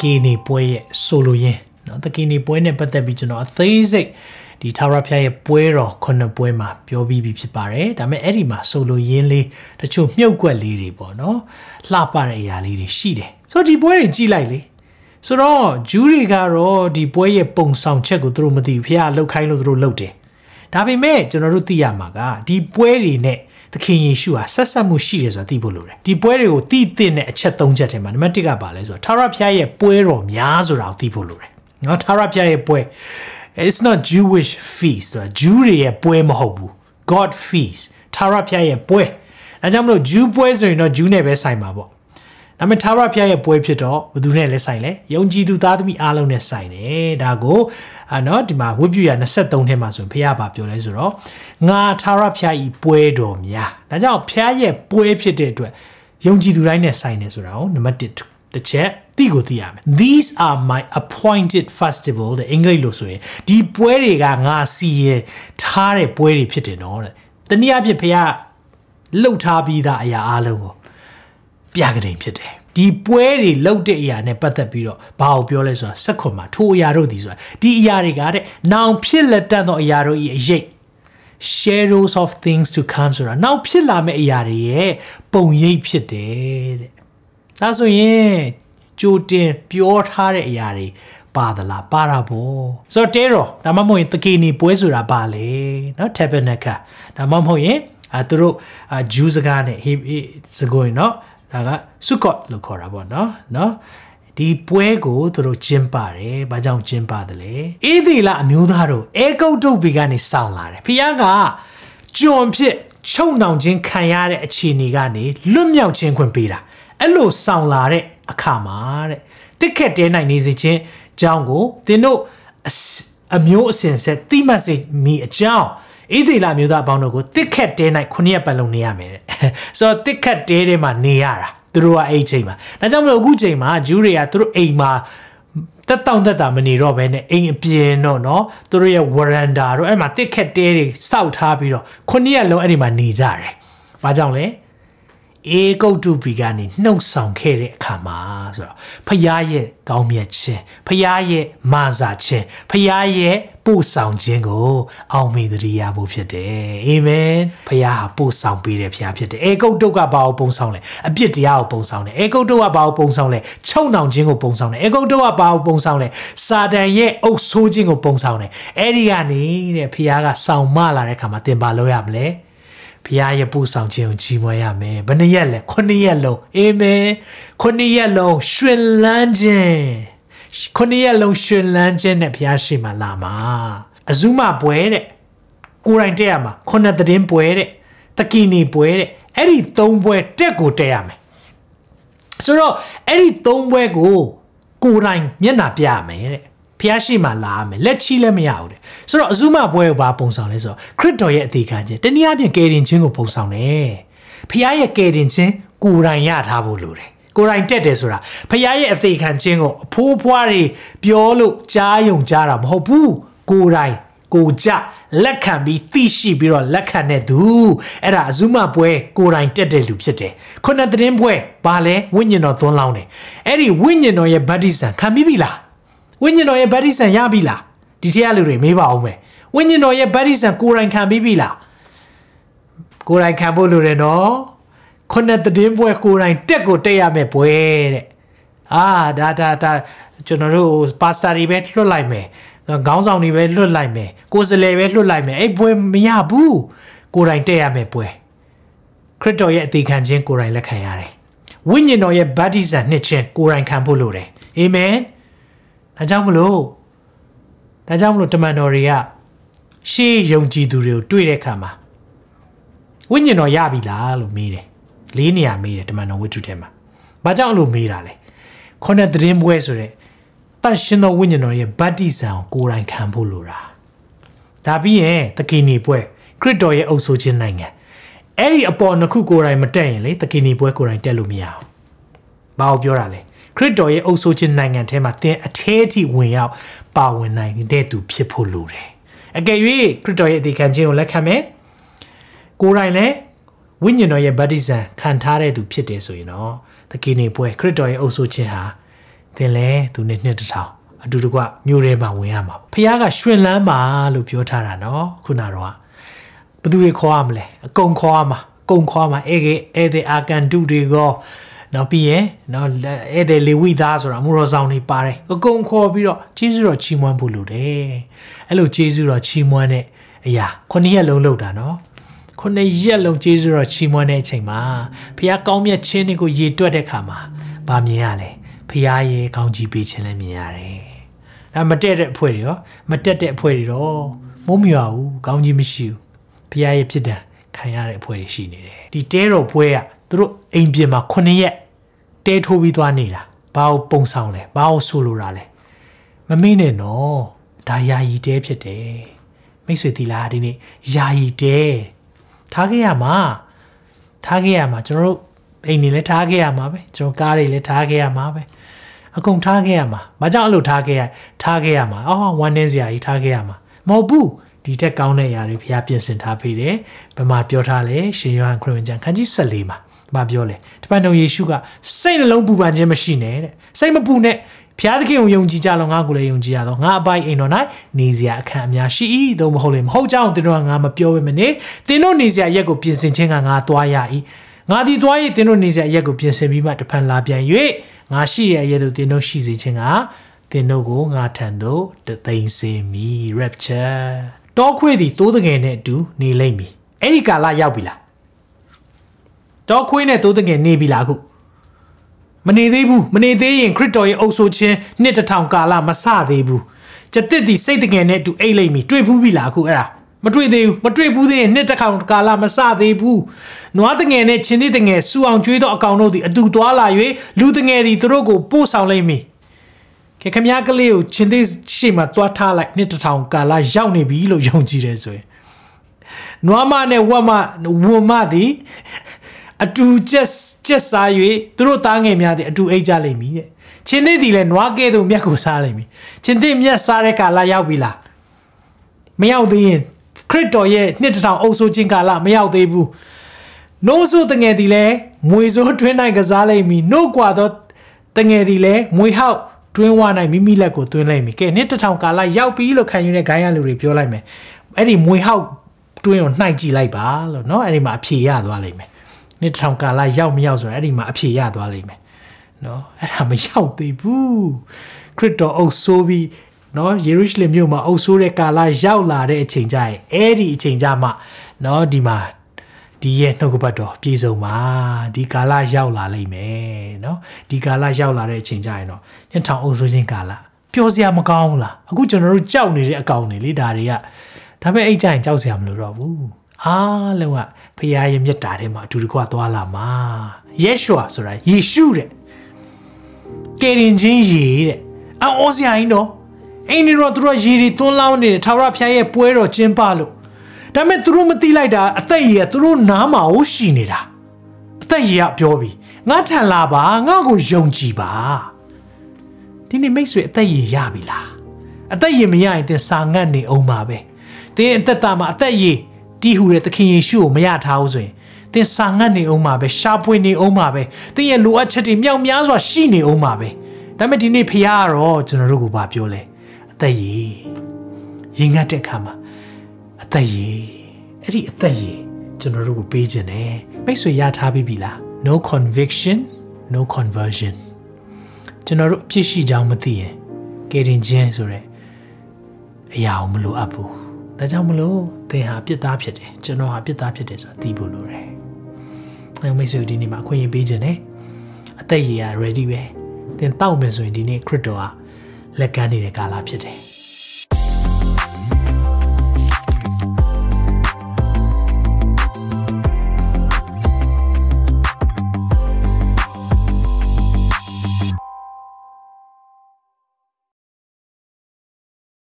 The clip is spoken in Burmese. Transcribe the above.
ကေနေပွဲရဲ့ဆိုလိုရင်းเนาะတကေနေပွဲနဲ့ပတ်သက်ပြီးကျွန်တော်အသေးစိတ်ဒီထာဝရဘုရားရဲ့ပွဲတော်ခုနှစ်ပွဲမှာပြောပြီးပြီဖြစ်ပါတယ်ဒါပေမဲ့အဲ့ဒီမှာဆိုလိုရင်းလေးတချို့မြုပ်ကွက်လေးတွေပေါ့နော်လှပတဲ့အရာလေးတွေရှိတယ်ဆိုတော့ဒီပွဲတွေကြည့်လိုက်လေဆိုတော့ဂျူးတွေကတော့ဒီပွဲရဲ့ပုံဆောင်ချက်ကိုသူတို့မသိဘူးဖះလှုပ်ခိုင်းလို့သူတို့လှုပ်တယ်ဒါပေမဲ့ကျွန်တော်တို့သိရမှာကဒီပွဲတွေနဲ့ သခင်ယေရှုဟာဆက်ဆက်မှုရှိတယ်ဆိုတာသိဖို့လိုတယ်ဒီပွဲတွေကိုသိသိတဲ့အချက်၃ချက်ထဲမှာနံပါတ်၁ကပါလဲဆိုတော့ထာဝရဘုရားရဲ့ပွဲတော်များဆိုတာကိုသိဖို့လိုတယ်နော်ထာဝရဘုရားရဲ့ပွဲ it's not Jewish feast ဆိုတာ Jew တွေရဲ့ပွဲမဟုတ်ဘူး God feast ထာဝရဘုရားရဲ့ပွဲအဲကြောင့်မလို့ Jew ပွဲဆိုရင်တော့ Jew နဲ့ပဲဆိုင်ပါပေါ့ ဒါပေမဲ့ထာဝရဘုရားရဲ့ပွဲဖြစ်တော့ဘယ်သူနဲ့လဲဆိုင်လဲယုံကြည်သူသားသမီးအားလုံးနဲ့ဆိုင်တယ်ဒါကိုအာနော်ဒီမှာဝိပုယ23ထဲမှာဆိုရင်ဘုရားဗာပြောလဲဆိုတော့ငါထာဝရဘုရားဤပွဲတော်များဒါကြောင့်ဘုရားရဲ့ပွဲဖြစ်တဲ့အတွက်ယုံကြည်သူတိုင်းနဲ့ဆိုင်တယ်ဆိုတာကိုနံပါတ်1တစ်ချက်သိကိုသိရမယ် these are my appointed festival တဲ့အင်္ဂလိပ်လိုဆိုရင်ဒီပွဲတွေကငါစီရင်ထားတဲ့ပွဲတွေဖြစ်တယ်နော်တဲ့တနည်းအားဖြင့်ဘုရားလှုပ်ထားပြီးသားအရာအလုံးကို ပြကြတဲ့ဖြစ်တယ်ဒီပွဲတွေလှုပ်တဲ့အရာနဲ့ပတ်သက်ပြီးတော့ဘာကိုပြောလဲဆိုတာစက်ခွန်မှာထိုအရာတို့ဒီဆိုတာဒီအရာတွေကတဲ့နောင်ဖြစ်လက်တတ်သောအရာတို့ဤအရေး shadows of things to come ဆိုတာနောက်ဖြစ်လာမယ့်အရာတွေရဲ့ပုံရိပ်ဖြစ်တယ်တဲ့ဒါဆိုရင်ကြိုတင်ပြောထားတဲ့အရာတွေပါသလားပါတာပေါ့ဆိုတော့တဲတော့ဒါမှမဟုတ်ရင်တကေနီပွဲဆိုတာပါလေเนาะ tabernacle ဒါမှမဟုတ်ရင်အဲသူတို့ဂျူးစကားနဲ့ဟေစကိုရင်เนาะ ဒါကဆုကော့လို့ခေါ်တာပေါ့နော်နော်ဒီပွဲကိုသူတို့ကျင်းပါတယ်။ဘာကြောင့်ကျင်းပါတယ်လဲ။အေးဒီလာအမျိုးသားတို့အဲကုတ်တုတ်ဘီကနေစောင့်လာတယ်။ဖခင်ကကျွန်ဖြစ်ချုပ်နှောင်ခြင်းခံရတဲ့အခြေအနေကနေလွတ်မြောက်ခြင်းခွင့်ပေးတာ။အဲ့လိုစောင့်လာတဲ့အခါမှာတဲ့တစ်ခက်တဲနိုင်နေစေခြင်းအကြောင်းကိုသင်တို့အမျိုးအစဉ်ဆက်တိမှတ်စေမိအကြောင်း ဣသေလမျိုးသားအပေါင်းတို့ကိုတစ်ခက်တဲ၌ခုနှစ်ရက်ပတ်လုံးနေရမယ်တဲ့ဆိုတော့တစ်ခက်တဲထဲမှာနေရတာသူတို့ကအဲ့ချိန်မှာဒါကြောင့်မလို့အခုချိန်မှာဂျူးတွေကသူတို့အိမ်မှာတက်တောင့်တက်တာမနေတော့ဘဲနဲ့အိမ်အပြင်တော့เนาะသူတို့ရဲ့ဝရန်ဒါတို့အဲ့မှာတစ်ခက်တဲတွေစောက်ထားပြီးတော့ခုနှစ်ရက်လုံးအဲ့ဒီမှာနေကြတယ်။ဘာကြောင့်လဲ။ အေကုတ်တုပီကနေနှုတ်ဆောင်ခဲ့တဲ့အခါမှာဆိုတော့ဖရားရဲ့ကောင်းမြတ်ခြင်းဖရားရဲ့မာစာခြင်းဖရားရဲ့ပို့ဆောင်ခြင်းကိုအောင်မေတ္တရာဖို့ဖြစ်တယ်အာမင်ဖရားဟာပို့ဆောင်ပေးတဲ့ဖရားဖြစ်တယ်အေကုတ်တုကဘာကိုပုံဆောင်လဲအပြစ်တရားကိုပုံဆောင်တယ်အေကုတ်တုကဘာကိုပုံဆောင်လဲချုပ်နှောင်ခြင်းကိုပုံဆောင်တယ်အေကုတ်တုကဘာကိုပုံဆောင်လဲစာတန်ရဲ့အုပ်ဆိုးခြင်းကိုပုံဆောင်တယ်အဲ့ဒီကနေတဲ့ဖရားကဆောင်မလာတဲ့အခါမှာသင်ပါလို့ရမလဲ ဘုရားရဲ့ပို့ဆောင်ခြင်းကိုကြီးမွေးရမယ်ဘယ်နှရက်လဲခုနှစ်ရက်လုံးအာမင်ခုနှစ်ရက်လုံးရှင်လန်းခြင်းခုနှစ်ရက်လုံးရှင်လန်းခြင်းနဲ့ဘုရားရှိမှလာမှာအဇုမပွဲတဲ့ကိုယ်တိုင်တက်ရမှာခုနှစ်သတင်းပွဲတဲ့တကီနီပွဲတဲ့အဲ့ဒီသုံးပွဲတက်ကိုတက်ရမယ်ဆိုတော့အဲ့ဒီသုံးပွဲကိုကိုယ်တိုင်မျက်နှာပြရမယ်တဲ့ ဖျားရှိမှလာမယ်လက်ချီလည်းမရဘူးတဲ့ဆိုတော့အဇုမပွဲကိုဘာပုံဆောင်လဲဆိုတော့ခရစ်တော်ရဲ့အသေးခံခြင်းတနည်းအားဖြင့်ကယ်တင်ခြင်းကိုပုံဆောင်တယ်ဖျားရဲ့ကယ်တင်ခြင်းကိုယ်တိုင်ရထားဖို့လိုတယ်ကိုယ်တိုင်တက်တယ်ဆိုတာဖခင်ရဲ့အသေးခံခြင်းကိုအဖိုးဖွားတွေပြောလို့ကြားယုံကြားတာမဟုတ်ဘူးကိုယ်တိုင်ကိုကြလက်ခံပြီးသိရှိပြီးတော့လက်ခံတဲ့သူအဲ့ဒါအဇုမပွဲကိုယ်တိုင်တက်တဲ့လူဖြစ်တယ်ခုနသတင်းပွဲဘာလဲဝိညာဉ်တော်သွန်းလောင်းတယ်အဲ့ဒီဝိညာဉ်တော်ရဲ့ဗတ္တိဇံခံပြီးပြီလား ဝိညာဉ်တော်ရဲ့ဗတ္တိဇံရပြီလားဒီထက်လူတွေမေးပါအောင်မယ်ဝိညာဉ်တော်ရဲ့ဗတ္တိဇံကိုယ်တိုင်ခံပြီးပြီလားကိုယ်တိုင်ခံဖို့လိုတယ်နော်ခုနှစ်သတင်းပွဲကိုယ်တိုင်တက်ကိုတက်ရမယ်ပွဲတဲ့အာဒါဒါဒါကျွန်တော်တို့ပါစတာတွေပဲလွတ်လိုက်မယ်ခေါင်းဆောင်တွေပဲလွတ်လိုက်မယ်ကိုယ်စလဲပဲလွတ်လိုက်မယ်အဲ့ပွဲမရဘူးကိုယ်တိုင်တက်ရမယ်ပွဲခရစ်တော်ရဲ့အသေးခံခြင်းကိုယ်တိုင်လက်ခံရတယ်ဝိညာဉ်တော်ရဲ့ဗတ္တိဇံနှစ်ခြင်းကိုယ်တိုင်ခံဖို့လိုတယ်အာမင် ဒါကြောင့်မလို့ဒါကြောင့်မလို့တမန်တော်တွေကရှေးယုံကြည်သူတွေကိုတွေ့တဲ့အခါမှာဝိညာဉ်တော်ရပြီလားလို့မေးတယ်လေးနေရာမေးတယ်တမန်တော်ဝိတ္ထုထဲမှာဘာကြောင့်အဲ့လိုမေးတာလဲခုနှစ်သတင်းပွဲဆိုတဲ့တန်ရှင်သောဝိညာဉ်တော်ရဲ့ဗတ္တိဇံကိုကိုယ်တိုင်ခံဖို့လိုတာဒါပြီးရင်သခင်နေပွဲခရစ်တော်ရဲ့အုပ်ဆိုခြင်းနိုင်ငံအဲ့ဒီအပေါ်နှစ်ခုကိုယ်တိုင်မတက်ရင်လေသခင်နေပွဲကိုယ်တိုင်တက်လို့မရအောင်ဘာကိုပြောတာလဲ ခရစ်တော်ရဲ့အုပ်ဆိုခြင်းနိုင်ငံထဲမှာသင်အထဲအထိဝင်ရောက်ပါဝင်နိုင်တဲ့သူဖြစ်ဖို့လိုတယ်အကယ်၍ခရစ်တော်ရဲ့အသေးခံခြင်းကိုလက်ခံမယ်ကိုယ်တိုင်လည်းဝိညာဉ်တော်ရဲ့ဗတ္တိဇံခံထားတဲ့သူဖြစ်တယ်ဆိုရင်တော့သခင်နေပွဲခရစ်တော်ရဲ့အုပ်ဆိုခြင်းဟာသင်လဲသူနဲ့နှစ်တစ်ထောင်အတူတကွမြို့ထဲမှာဝင်ရမှာဖះကရွှင်လန်းပါလို့ပြောထားတာနော်ခုနတော့ဘယ်သူတွေခေါ်ရမလဲအကုန်ခေါ်ရမှာအကုန်ခေါ်ရမှာအဲ့ကဲအဲ့ဒီအာကန်တုတွေကော နော်ပြီးရင်နော်အဲ့ဒီလေဝိသားဆိုတာမူရောဆောင်နေပါတယ်အကုန်ခေါ်ပြီးတော့ကျေးဇူးတော်ချီးမွမ်းဖို့လိုတယ်အဲ့လိုကျေးဇူးတော်ချီးမွမ်းတဲ့အရာခုနှစ်ရက်လုံးလုပ်တာနော်ခုနှစ်ရက်လုံးကျေးဇူးတော်ချီးမွမ်းတဲ့အချိန်မှာဖះကောင်းမြတ်ခြင်းတွေကိုရေတွက်တဲ့ခါမှာဗာမြင်ရလဲဖះရဲ့ကောင်းကြီးပေးခြင်းလည်းမြင်ရတယ်ဒါမတက်တဲ့အဖွဲ့တွေရောမတက်တဲ့အဖွဲ့တွေတော့မုံမြွာဘူးကောင်းကြီးမရှိဘူးဖះရဲ့ဖြစ်တယ်ခံရတဲ့အဖွဲ့တွေရှိနေတယ်ဒီတဲတော်ပွဲက သူတို့အိမ်ပြင်မှာ9ရက်တဲထိုးပြီးသွားနေတာဘာကိုပုံဆောင်လဲဘာကိုဆိုလိုတာလဲမမေ့နဲ့နော်ဒါယာယီတဲဖြစ်တယ်မိတ်ဆွေသီလားဒီနေ့ယာယီတဲထားခဲ့ရမှာထားခဲ့ရမှာကျွန်တော်တို့အိမ်နေလဲထားခဲ့ရမှာပဲကျွန်တော်ကားတွေလဲထားခဲ့ရမှာပဲအကုန်ထားခဲ့ရမှာဘာကြောင့်အဲ့လိုထားခဲ့ရထားခဲ့ရမှာအော်ဝမ်းနေစရာကြီးထားခဲ့ရမှာမဟုတ်ဘူးဒီတက်ကောင်းတဲ့အရာတွေဘုရားပြင်ဆင်ထားပေးတယ်ဘယ်မှာပြောထားလဲရှင်ယောဟန်ခရစ်ဝင်ကျမ်းခန်းကြီး14မှာ ဘာပြောလဲတပတ်တော်ယေရှုကစိတ်နှလုံးပူပန်ခြင်းမရှိနဲ့တဲ့စိတ်မပူနဲ့ဖျားသခင်ကိုယုံကြည်ကြလောငါကိုလည်းယုံကြည်ရတော့ငါအပိုင်အိမ်တော်၌နေစရာအခန့်အများရှိ၏သို့မဟုတ်လေမဟုတ်ကြောင်းသင်တို့ကငါမပြောဘဲမနေသင်တို့နေစရာရက်ကိုပြင်ဆင်ခြင်းကငါသွားရ၏ငါဒီသွား၍သင်တို့နေစရာရက်ကိုပြင်ဆင်ပြီးမှတဖန်လာပြန်၍ငါရှိရရဲ့သို့သင်တို့ရှိစေခြင်းကသင်တို့ကိုငါထံသို့တသိမ်းစေမည် rapture တောခွေးသည်တိုးတငယ်နဲ့အတူနေလိမ့်မည်အဲ့ဒီကာလရောက်ပြီလား တောခွေးနဲ့တိုးတငယ်နေပြီလားအခုမနေသေးဘူးမနေသေးရင်ခရစ်တော်ရဲ့အုပ်ဆိုခြင်းနှစ်တထောင်ကာလမစသေးဘူးကျတစ်ဒီစိတ်တငယ်နဲ့အတူအိတ်လိမ့်မည်တွေ့ဘူးပြီလားအခုအဲ့ဒါမတွေ့သေးဘူးမတွေ့ဘူးသေးရင်နှစ်တစ်ခေါင်ကာလမစသေးဘူးနွားတငယ်နဲ့ချင်းသေးတငယ်စူအောင်ကျွေးသောအကောင်တို့သည်အတူသွားလာ၍လူတငယ်သည်သူတို့ကိုပို့ဆောင်လိမ့်မည်ခေခမည်းကလေးကိုချင်းသေးရှေ့မှာတွားထားလိုက်နှစ်တစ်ထောင်ကာလရောက်နေပြီလို့ယုံကြည်တယ်ဆိုရင်နွားမနဲ့ဝတ်မဝွန်မသည် အတူချက်ချက်စား၍သူတို့သားငယ်များသည်အတူအိတ်ကြလိမ့်မည်တဲ့ချင်းသေးသည်လည်းနွားကဲ့သို့မြတ်ကိုစားလိမ့်မည်ချင်းသေးမြတ်စားတဲ့ကာလရောက်ပြီလားမရောက်သေးရင်ခရစ်တော်ရဲ့နှစ်တထောင်အုပ်ဆိုးခြင်းကာလမရောက်သေးဘူးနိုးဆိုတငယ်သည်လည်းမွေစိုးတွင်းနိုင်ကစားလိမ့်မည်နို့ကွာသောတငယ်သည်လည်းမွေဟောက်တွင်းဝနိုင်မိမိလက်ကိုတွင်းလိုက်ပြီကဲနှစ်တထောင်ကာလရောက်ပြီလို့ခံယူတဲ့ဂိုင်းရလူတွေပြောလိုက်မယ်အဲ့ဒီမွေဟောက်တွင်းကိုနှိုက်ကြည့်လိုက်ပါလို့เนาะအဲ့ဒီမှာအဖြေရသွားလိမ့်မယ် နှစ်ထောင်ကာလရောက်မရောက်ဆိုရင်အဲ့ဒီမှာအဖြေရသွားလိမ့်မယ်နော်အဲ့ဒါမရောက်သေးဘူးခရစ်တော်အုပ်ဆိုးပြီးနော်ယေရုရှလင်မြို့မှာအုပ်ဆိုးတဲ့ကာလရောက်လာတဲ့အချိန်ကျရင်အဲ့ဒီအချိန်ကျမှနော်ဒီမှာဒီရဲ့နှုတ်ကပတ်တော်ပြည့်စုံပါဒီကာလရောက်လာလိမ့်မယ်နော်ဒီကာလရောက်လာတဲ့အချိန်ကျရင်တော့ညထောင်အုပ်ဆိုးခြင်းကာလပျော်စရာမကောင်းဘူးလားအခုကျွန်တော်တို့ကြောက်နေတဲ့အကောင်တွေလေဒါတွေကဒါပေမဲ့အဲ့ကြရင်ကြောက်စရာမလိုတော့ဘူး အားလုံးကဖခင်ရဲ့မြတ်တာထဲမှာအတူတကွသွားလာမှာယေရှုဆိုတာယေရှုတဲ့ကယ်တင်ခြင်းရေတဲ့အော်စရာကြီးတော့အိမ်နေတော့သူတို့ရေတွေသွန်းလောင်းနေတယ်ထာဝရဘုရားရဲ့ပွဲတော်ကျင်းပလို့ဒါပေမဲ့သူတို့မသိလိုက်တာအသက်ရည်ကသူတို့နားမှာဟိုရှိနေတာအသက်ရည်ကပြောပြီးငါထန်လာပါငါ့ကိုယုံကြည်ပါဒီနေ့မိတ်ဆွေအသက်ရည်ရပြီလားအသက်ရည်မရရင်သင်စာငတ်နေအောင်ပါပဲသင်အသက်တာမှာအသက်ရ ည်တီးဟူတဲ့သခင်ယေရှုကိုမရထားဘူးဆိုရင်သင်စာငတ်နေအောင်ပါပဲရှားပွေနေအောင်ပါပဲသင်ရဲ့လိုအပ်ချက်တွေမြောက်များစွာရှိနေအောင်ပါပဲဒါပေမဲ့ဒီနေ့ဖခင်ကတော့ကျွန်တော်တို့ကိုဗာပြောလဲအသက်ရည်ရင်ငတ်တဲ့အခါမှာအသက်ရည်အဲ့ဒီအသက်ရည်ကျွန်တော်တို့ကိုပေးခြင်းတယ်မိတ်ဆွေရထားပြီးပြီလား no conviction no conversion ကျွန်တော်တို့အဖြစ်ရှိကြောင်းမသိရင်ကယ်တင်ခြင်းဆိုတဲ့အရာကိုမလိုအပ်ဘူး ဒါကြောင့်မလို့သင်ဟာပြစ်သားဖြစ်တယ်ကျွန်တော်ဟာပြစ်သားဖြစ်တယ်ဆိုတာသိဖို့လိုတယ်အဲမိတ်ဆွေဒီနေ့မှာအခွင့်အရေးပေးခြင်းတယ်အသက်ရည်က ready ပဲသင်တောက်မယ်ဆိုရင်ဒီနေ့ခရစ်တော်ကလက်ကမ်းနေတဲ့ကာလဖြစ်တယ်